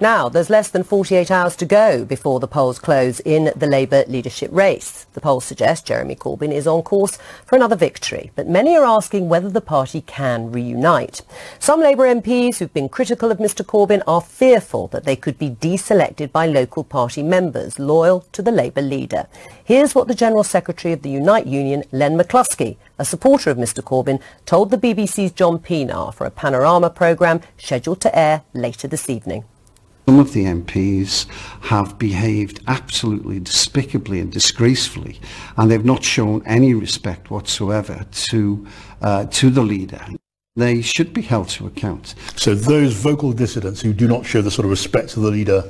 Now, there's less than 48 hours to go before the polls close in the Labour leadership race. The polls suggest Jeremy Corbyn is on course for another victory, but many are asking whether the party can reunite. Some Labour MPs who've been critical of Mr Corbyn are fearful that they could be deselected by local party members loyal to the Labour leader. Here's what the General Secretary of the Unite Union, Len McCluskey, a supporter of Mr Corbyn, told the BBC's John Pienaar for a panorama programme scheduled to air later this evening. Some of the MPs have behaved absolutely despicably and disgracefully, and they've not shown any respect whatsoever to, uh, to the leader. They should be held to account. So those vocal dissidents who do not show the sort of respect to the leader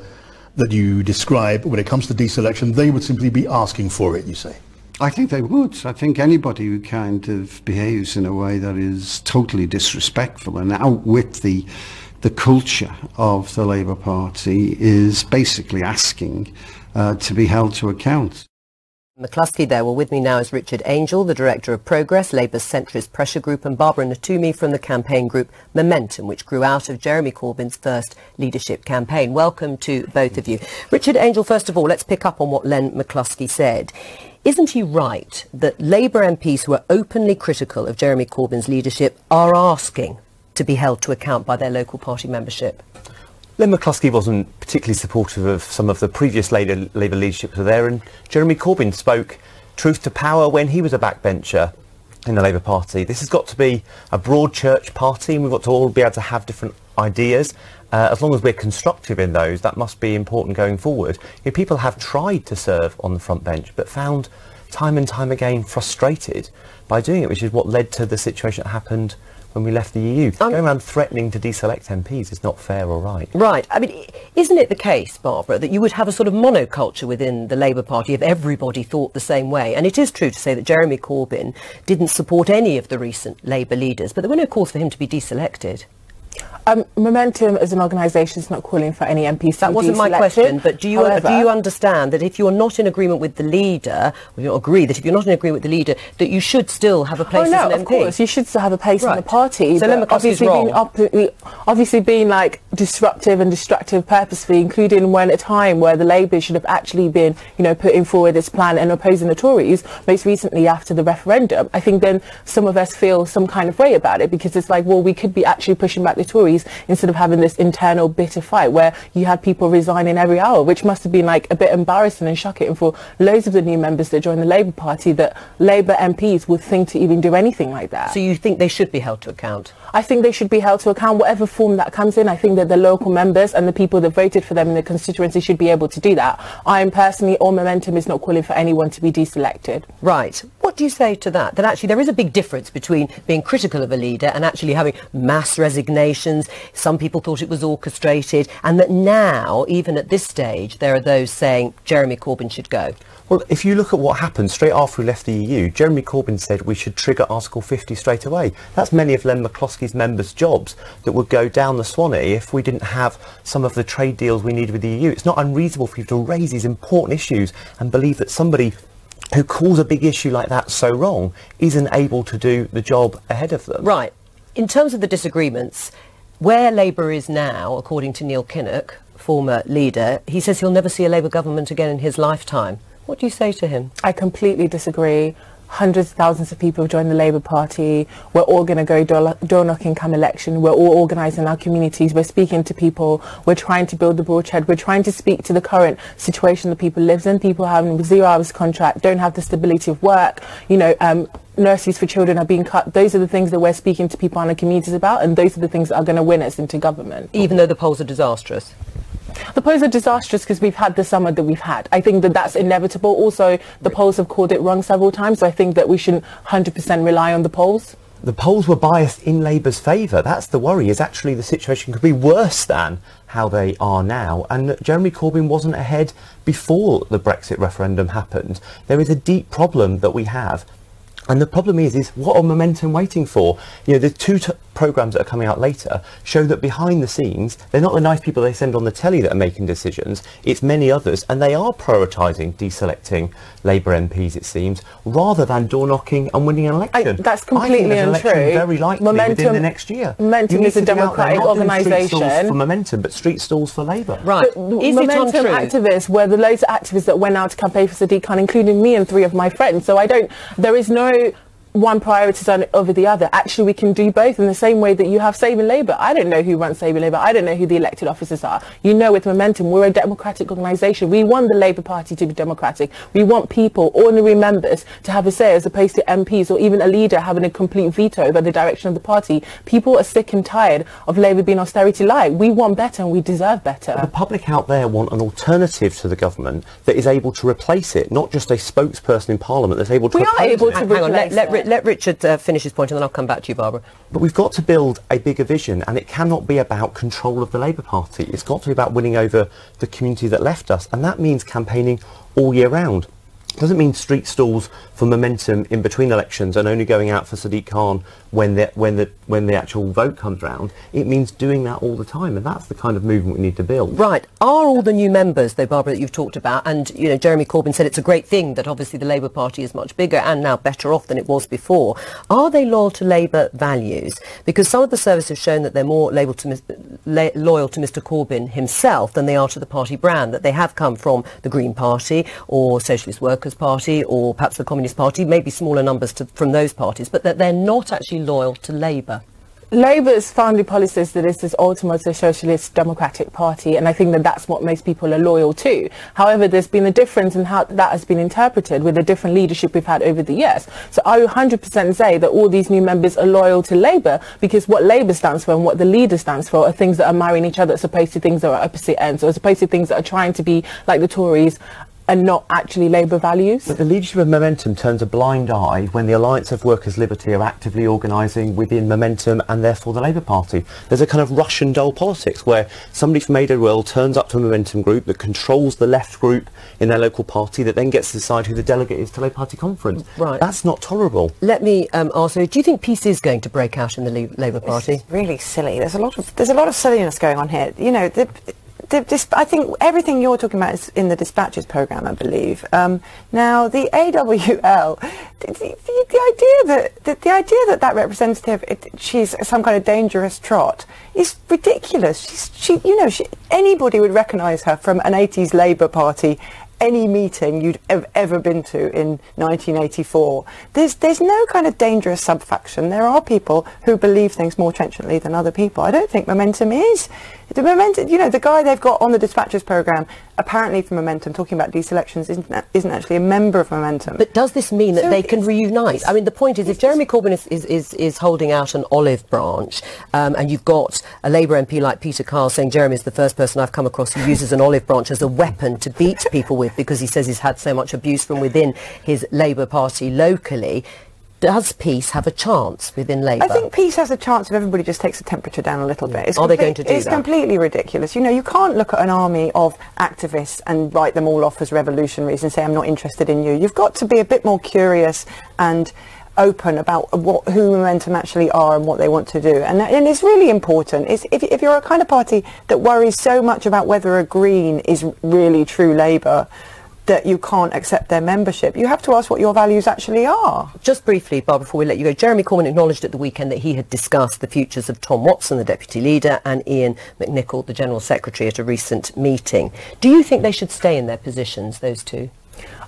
that you describe when it comes to deselection, they would simply be asking for it, you say? I think they would. I think anybody who kind of behaves in a way that is totally disrespectful and outwit the the culture of the Labour Party is basically asking uh, to be held to account. McCluskey there. Well, with me now is Richard Angell, the Director of Progress, Labour's centrist pressure group, and Barbara Ntumy from the campaign group Momentum, which grew out of Jeremy Corbyn's first leadership campaign. Welcome to both of you. Richard Angell, first of all, let's pick up on what Len McCluskey said. Isn't he right that Labour MPs who are openly critical of Jeremy Corbyn's leadership are asking to be held to account by their local party membership? Len McCluskey wasn't particularly supportive of some of the previous Labour, Labour leadership there, and Jeremy Corbyn spoke truth to power when he was a backbencher in the Labour Party. This has got to be a broad church party, and we've got to all be able to have different ideas. Uh, as long as we're constructive in those, that must be important going forward. You know, people have tried to serve on the front bench, but found time and time again frustrated by doing it, which is what led to the situation that happened when we left the EU. Um, Going around threatening to deselect MPs is not fair or right. Right. I mean, isn't it the case, Barbara, that you would have a sort of monoculture within the Labour Party if everybody thought the same way? And it is true to say that Jeremy Corbyn didn't support any of the recent Labour leaders, but there were no calls for him to be deselected. Um, Momentum as an organisation is not calling for any MPs That wasn't my question, but do you, However, do you understand that if you're not in agreement with the leader, or you agree that if you're not in agreement with the leader, that you should still have a place oh, no, an MP? of course, you should still have a place right. in the party. So but obviously being, obviously being like disruptive and destructive purposefully, including when at a time where the Labour should have actually been, you know, putting forward its plan and opposing the Tories, most recently after the referendum, I think then some of us feel some kind of way about it because it's like, well, we could be actually pushing back the Tories instead of having this internal bitter fight where you had people resigning every hour, which must have been like a bit embarrassing and shocking for loads of the new members that joined the Labour Party that Labour MPs would think to even do anything like that. So you think they should be held to account? I think they should be held to account, whatever form that comes in. I think that the local members and the people that voted for them in the constituency should be able to do that. I am personally, all momentum is not calling for anyone to be deselected. Right. What do you say to that? That actually there is a big difference between being critical of a leader and actually having mass Some people thought it was orchestrated, and that now, even at this stage, there are those saying Jeremy Corbyn should go. Well, if you look at what happened straight after we left the EU, Jeremy Corbyn said we should trigger Article 50 straight away. That's many of Len McCluskey's members' jobs that would go down the Swanee if we didn't have some of the trade deals we need with the EU. It's not unreasonable for you to raise these important issues and believe that somebody who calls a big issue like that so wrong isn't able to do the job ahead of them. Right. In terms of the disagreements, where Labour is now, according to Neil Kinnock, former leader, he says he'll never see a Labour government again in his lifetime. What do you say to him? I completely disagree. Hundreds of thousands of people have joined the Labour Party. We're all going to go door, door knocking come election. We're all organising our communities. We're speaking to people. We're trying to build the broadshed. We're trying to speak to the current situation that people live in. People having zero hours contract, don't have the stability of work. You know, um, nurseries for children are being cut. Those are the things that we're speaking to people in our communities about, and those are the things that are going to win us into government. Even though the polls are disastrous. The polls are disastrous because we've had the summer that we've had. I think that that's inevitable. Also, the polls have called it wrong several times, so I think that we shouldn't 100% rely on the polls. The polls were biased in Labour's favour. That's the worry, is actually the situation could be worse than how they are now. And Jeremy Corbyn wasn't ahead before the Brexit referendum happened. There is a deep problem that we have and the problem is, is what are momentum waiting for? You know, the two programmes that are coming out later show that behind the scenes, they're not the nice people they send on the telly that are making decisions. It's many others, and they are prioritising deselecting Labour MPs, it seems, rather than door knocking and winning an election. that's I think completely there's an untrue. election very likely momentum, within the next year. Momentum is a to be democratic not street organisation. for momentum, but street stalls for Labour. Right. But Is it momentum untrue? activists were the loads of activists that went out to campaign for Sadiq Khan, including me and three of my friends. So I don't, there is no one prioritised over the other. Actually, we can do both in the same way that you have Saving Labour. I don't know who runs Saving Labour. I don't know who the elected officers are. You know, with Momentum, we're a democratic organisation. We want the Labour Party to be democratic. We want people, ordinary members, to have a say as opposed to MPs or even a leader having a complete veto over the direction of the party. People are sick and tired of Labour being austerity light. We want better and we deserve better. The public out there want an alternative to the government that is able to replace it, not just a spokesperson in Parliament that's able to We are able it. to Hang on, let, replace let, it. Let Richard uh, finish his point and then I'll come back to you, Barbara. But we've got to build a bigger vision, and it cannot be about control of the Labour Party. It's got to be about winning over the community that left us, and that means campaigning all year round. Doesn't mean street stalls for momentum in between elections and only going out for Sadiq Khan when the, when the, when the actual vote comes round. It means doing that all the time, and that's the kind of movement we need to build. Right. Are all the new members, though, Barbara, that you've talked about, and you know, Jeremy Corbyn said it's a great thing that obviously the Labour Party is much bigger and now better off than it was before. Are they loyal to Labour values? Because some of the surveys have shown that they're more to, loyal to Mr Corbyn himself than they are to the party brand. That they have come from the Green Party or Socialist Workers Party or perhaps the Communist Party, maybe smaller numbers to, from those parties, but that they're not actually loyal to Labour. Labour's founding policy is that it's this ultimate socialist democratic party, and I think that that's what most people are loyal to. However, there's been a difference in how that has been interpreted with the different leadership we've had over the years. So I would 100% say that all these new members are loyal to Labour because what Labour stands for and what the leader stands for are things that are marrying each other as opposed to things that are opposite ends, or as opposed to things that are trying to be like the Tories and not actually Labour values. But the leadership of Momentum turns a blind eye when the Alliance of Workers' Liberty are actively organising within Momentum and therefore the Labour Party. There's a kind of Russian doll politics where somebody from AWL turns up to a Momentum group that controls the left group in their local party that then gets to decide who the delegate is to Labour Party conference. Right. That's not tolerable. Let me um, ask you, do you think peace is going to break out in the La- Labour Party? It's really silly. There's a lot of there's a lot of silliness going on here. You know, the, the, I think everything you're talking about is in the dispatches program, I believe. Um, now, the AWL, the, the, the idea that the, the idea that that representative, it, she's some kind of dangerous trot, is ridiculous. She's, she, you know, she, anybody would recognise her from an 80s Labour Party any meeting you'd ev- ever been to in 1984. There's there's no kind of dangerous subfaction. There are people who believe things more trenchantly than other people. I don't think Momentum is. The Momentum, you know, the guy they've got on the dispatches program, apparently from Momentum, talking about deselections, isn't, isn't actually a member of Momentum. But does this mean that So they can reunite? I mean, the point is, if Jeremy Corbyn is, is, is, is holding out an olive branch, um, and you've got a Labour MP like Peter Carl saying Jeremy is the first person I've come across who uses an olive branch as a weapon to beat people with because he says he's had so much abuse from within his Labour Party locally, does peace have a chance within Labour? I think peace has a chance if everybody just takes the temperature down a little bit. It's Are they going to do It's that? completely ridiculous. You know, you can't look at an army of activists and write them all off as revolutionaries and say, I'm not interested in you. You've got to be a bit more curious and open about what, who Momentum actually are and what they want to do. And, and it's really important. It's, if, if you're a kind of party that worries so much about whether a Green is really true Labour, that you can't accept their membership, you have to ask what your values actually are. Just briefly, Bob, before we let you go, Jeremy Corbyn acknowledged at the weekend that he had discussed the futures of Tom Watson, the deputy leader, and Iain McNicol, the general secretary, at a recent meeting. Do you think they should stay in their positions, those two?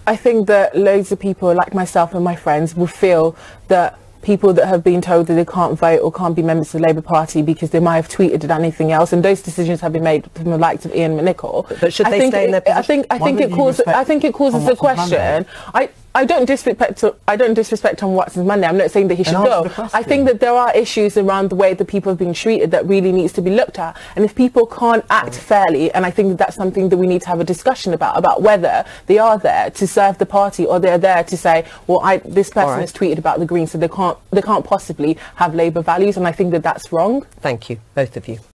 I think that loads of people, like myself and my friends, will feel that people that have been told that they can't vote or can't be members of the Labour Party because they might have tweeted or anything else, and those decisions have been made from the likes of Iain McNicol. But should I they think stay in it- their I think I Why think it causes I think it causes a question. I. I don't disrespect I don't disrespect Tom Watson's Monday. I'm not saying that he should go. I think that there are issues around the way that people have been treated that really needs to be looked at. And if people can't act fairly, and I think that that's something that we need to have a discussion about, about whether they are there to serve the party or they're there to say, well, I, this person right. has tweeted about the Greens, so they can't, they can't possibly have Labour values. And I think that that's wrong. Thank you, both of you.